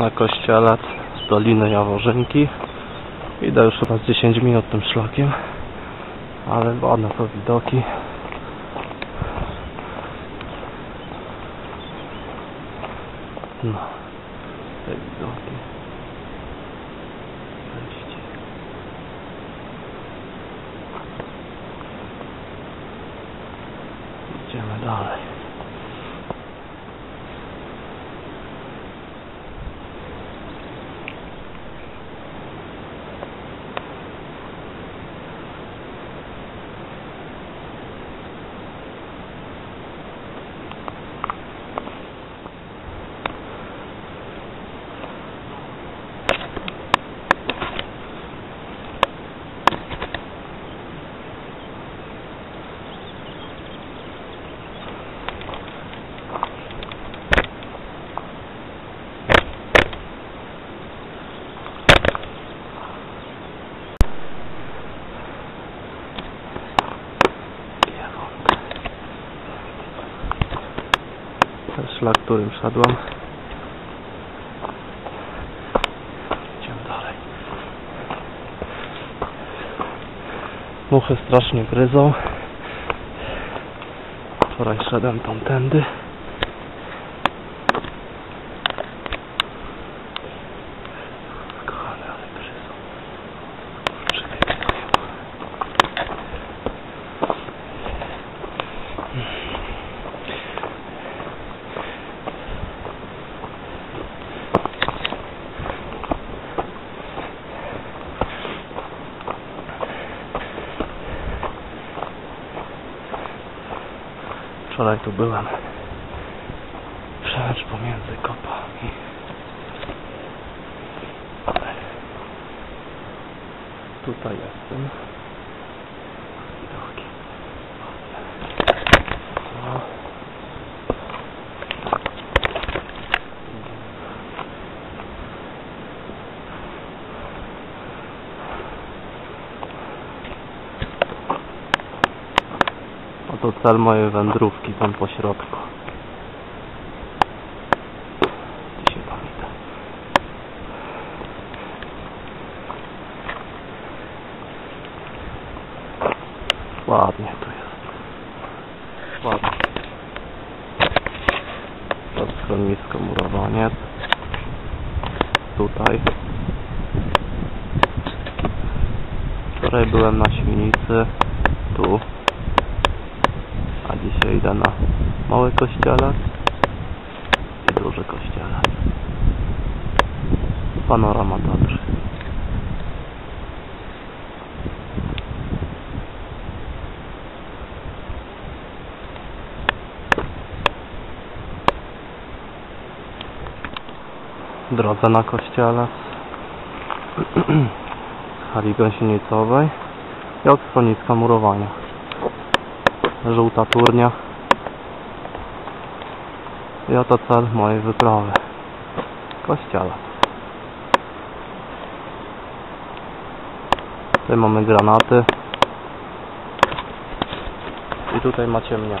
na kościelec z Doliny Jaworzynki. Idę już chyba z 10 minut tym szlakiem, ale ładne to widoki. No, te widoki. Idziemy dalej. Ten szlak, którym szedłem. Idziemy dalej. Muchy strasznie gryzą. Wczoraj szedłem tamtędy. Kochane, ale gryzą. Przybiegają. Wczoraj tu byłem. Przelecz pomiędzy kopami. Tutaj jestem. Widoki. No. Cel mojej wędrówki, tam po środku. Gdzie się pamięta. Ładnie tu jest. Ładnie. To schronisko murowanie. Tutaj. Wczoraj byłem na Świnicy. Tu. Idę na mały kościelec i duży kościelec. Panorama Tatry. Drodze na kościelec. Hali gąsienicowej i od schroniska murowania żółta turnia. I oto cel mojej wyprawy. Kościele. Tutaj mamy granaty. I tutaj macie mnie.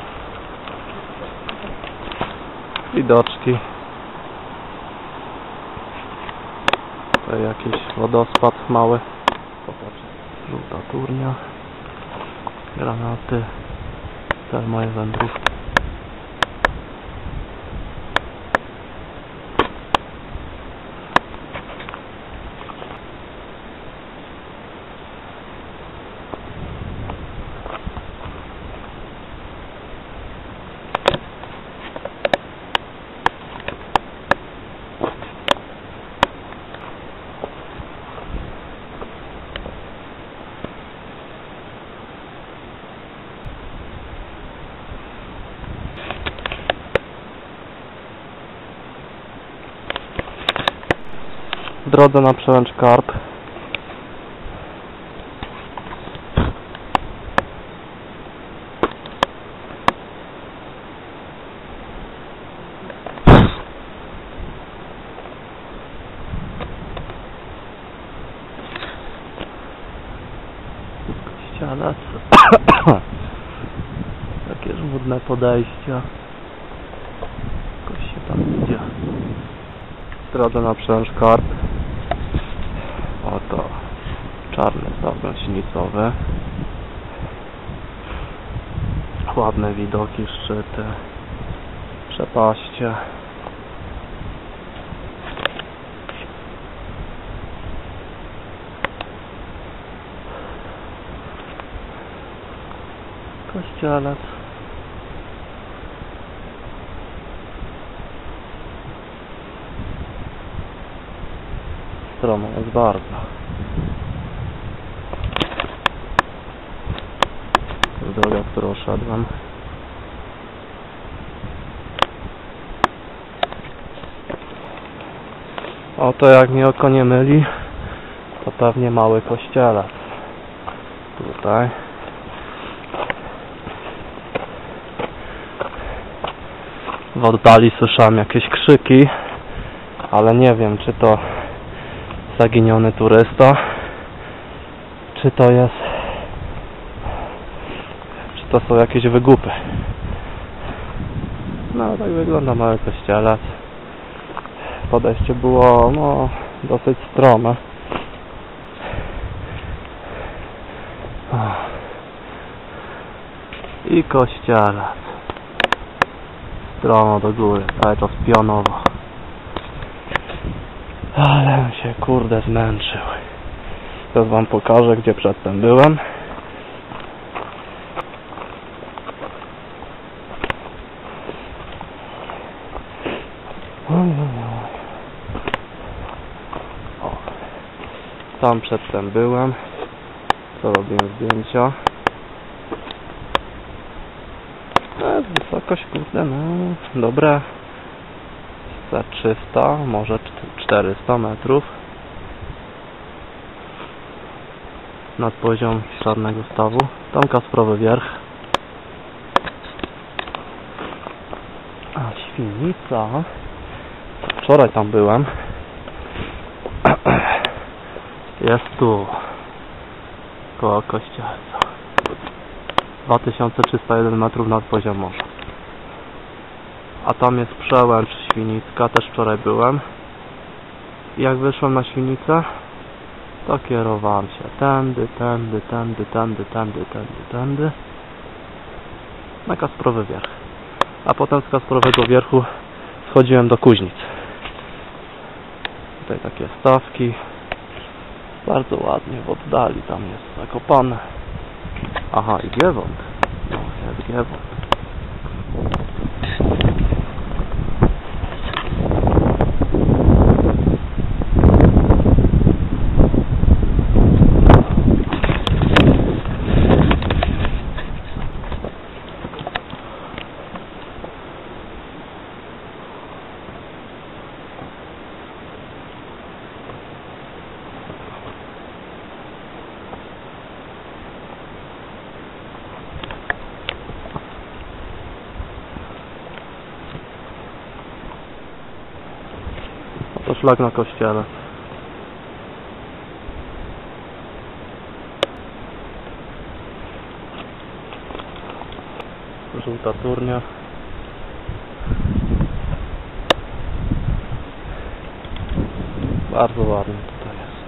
Widoczki tutaj jakiś wodospad mały. Żółta turnia. Granaty cel mojej drodze na przełęcz Karp Kościelec Takie żmudne podejścia. Jakoś się tam idzie. Drodze na przełęcz Karp. Oto czarny staw gąsienicowy. Ładne widoki, szczyty, przepaście. Kościelec. Stromo jest bardzo. To jest droga, którą szedłem. Oto jak mnie oko nie myli, to pewnie mały kościelec. Tutaj. W oddali słyszałem jakieś krzyki, ale nie wiem czy to zaginiony turysta, czy to jest, to są jakieś wygupy. No tak wygląda mały kościelec. Podejście było no dosyć strome. I kościelec. Stromo do góry, ale to spionowo. Ale się kurde zmęczył. Teraz wam pokażę gdzie przedtem byłem. Oj, oj, oj. O. Tam przedtem byłem. Co robiłem zdjęcia. Jest wysokość kurde, no dobra. Za 300, może czt- 400 metrów. Nad poziom żadnego stawu. Tam Kasprowy Wierch. A, Świnica. Wczoraj tam byłem. Jest tu. Koło kościelca. 2301 metrów nad poziom morza. A tam jest przełęcz Świnicka, też wczoraj byłem. I jak wyszłem na Świnicę, to kierowałem się tędy, tędy, tędy, tędy, tędy, tędy, tędy. Na Kasprowy Wierch. A potem z Kasprowego Wierchu schodziłem do Kuźnic. Tutaj takie stawki. Bardzo ładnie w oddali tam jest zakopane. Aha, i Giewont. No, jest Giewont. Szlak na kościele. Żółta turnia. Bardzo ładnie tutaj jest.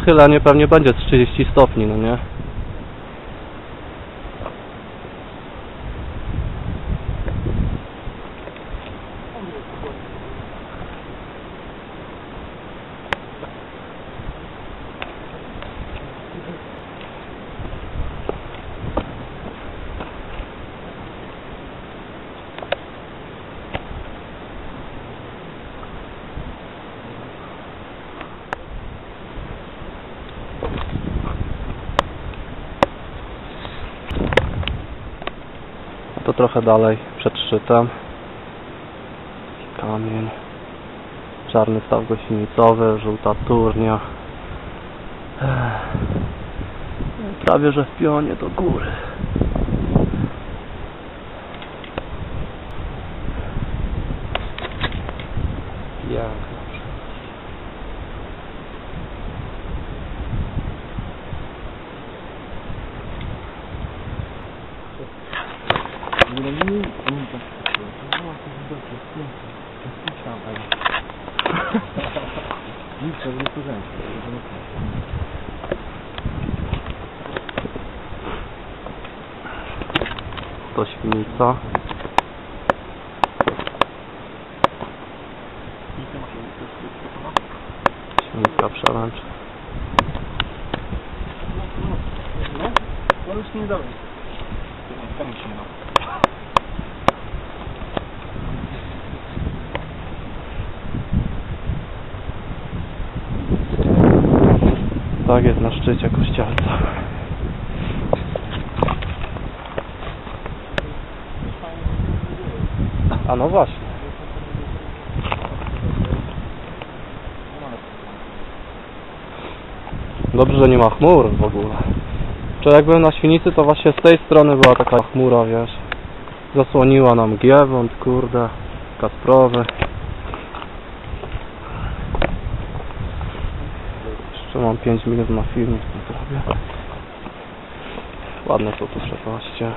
Chylenie pewnie będzie z 30 stopni, no nie? To trochę dalej, przed szczytem. Kamień. Czarny staw gościnicowy, żółta turnia. Prawie, że w pionie do góry. Piękna przepaść. to jest porządku. To świnica. Świnica przełęcz. No, to już nie dobrze. Tam się ma. Tak jest na szczycie kościelca. A no właśnie. Dobrze, że nie ma chmur w ogóle. Czy jak byłem na Świnicy, to właśnie z tej strony była taka chmura, wiesz. Zasłoniła nam Giewont, kurde, Kasprowy. Jeszcze mam 5 minut na filmik, to zrobię. Ładne to tu 16.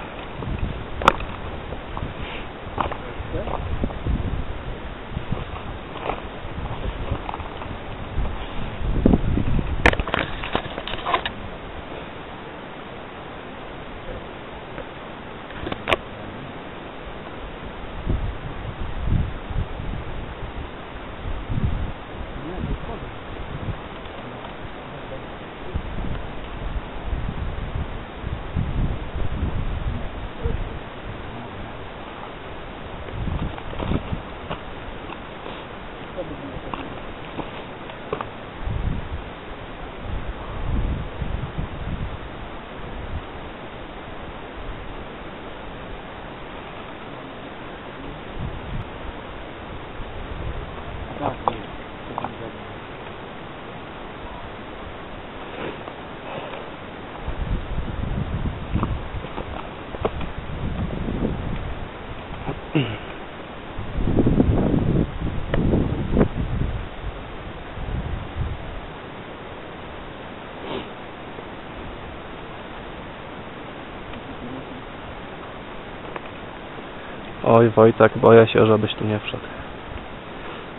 Oj Wojtek, boję się, żebyś tu nie wszedł.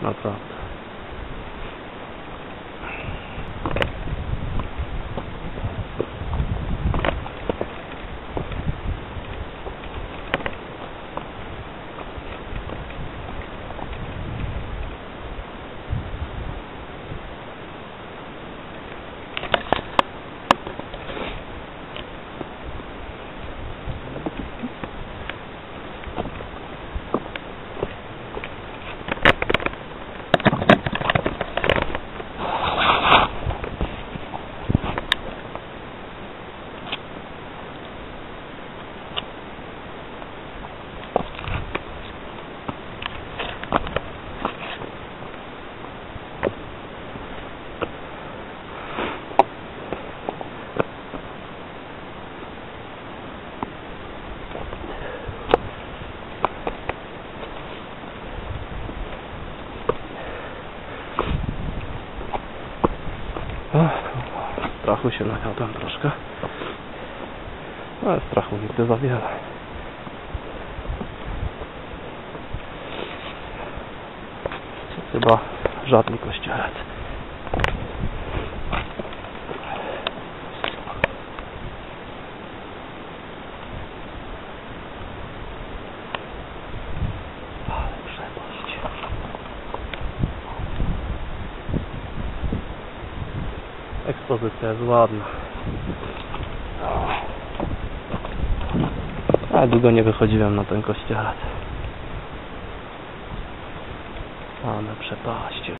Naprawdę. Ach, Strachu się najadłem troszkę. Ale strachu nigdy za wiele. Chyba żadny kościelec. Ekspozycja jest ładna. A długo nie wychodziłem na ten kościelec. Ale przepaście.